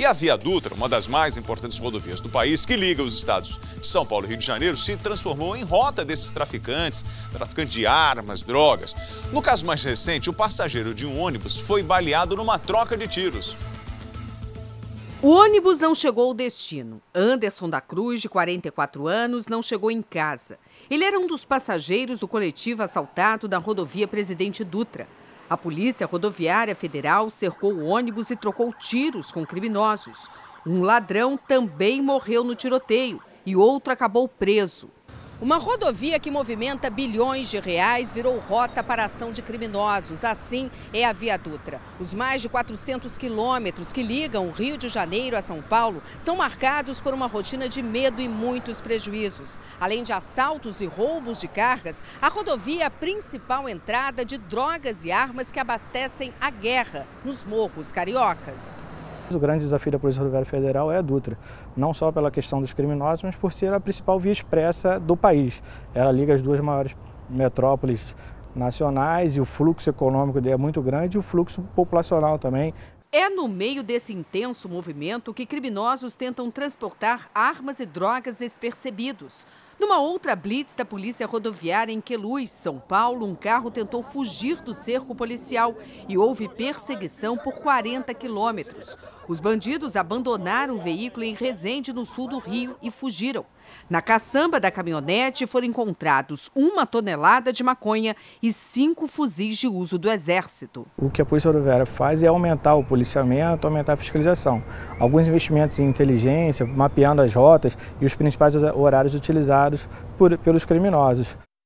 E a Via Dutra, uma das mais importantes rodovias do país, que liga os estados de São Paulo e Rio de Janeiro, se transformou em rota desses traficantes, traficantes de armas, drogas. No caso mais recente, o passageiro de um ônibus foi baleado numa troca de tiros. O ônibus não chegou ao destino. Anderson da Cruz, de 44 anos, não chegou em casa. Ele era um dos passageiros do coletivo assaltado da rodovia Presidente Dutra. A Polícia Rodoviária Federal cercou o ônibus e trocou tiros com criminosos. Um ladrão também morreu no tiroteio e outro acabou preso. Uma rodovia que movimenta bilhões de reais virou rota para ação de criminosos. Assim é a Via Dutra. Os mais de 400 quilômetros que ligam o Rio de Janeiro a São Paulo são marcados por uma rotina de medo e muitos prejuízos. Além de assaltos e roubos de cargas, a rodovia é a principal entrada de drogas e armas que abastecem a guerra nos morros cariocas. O grande desafio da Polícia Rodoviária Federal é a Dutra, não só pela questão dos criminosos, mas por ser a principal via expressa do país. Ela liga as duas maiores metrópoles nacionais e o fluxo econômico dele é muito grande e o fluxo populacional também. É no meio desse intenso movimento que criminosos tentam transportar armas e drogas despercebidos. Numa outra blitz da Polícia Rodoviária em Queluz, São Paulo, um carro tentou fugir do cerco policial e houve perseguição por 40 quilômetros. Os bandidos abandonaram o veículo em Resende, no sul do Rio, e fugiram. Na caçamba da caminhonete foram encontrados uma tonelada de maconha e cinco fuzis de uso do Exército. O que a Polícia Rodoviária faz é aumentar o policiamento, aumentar a fiscalização. Alguns investimentos em inteligência, mapeando as rotas e os principais horários utilizados por, pelos criminosos.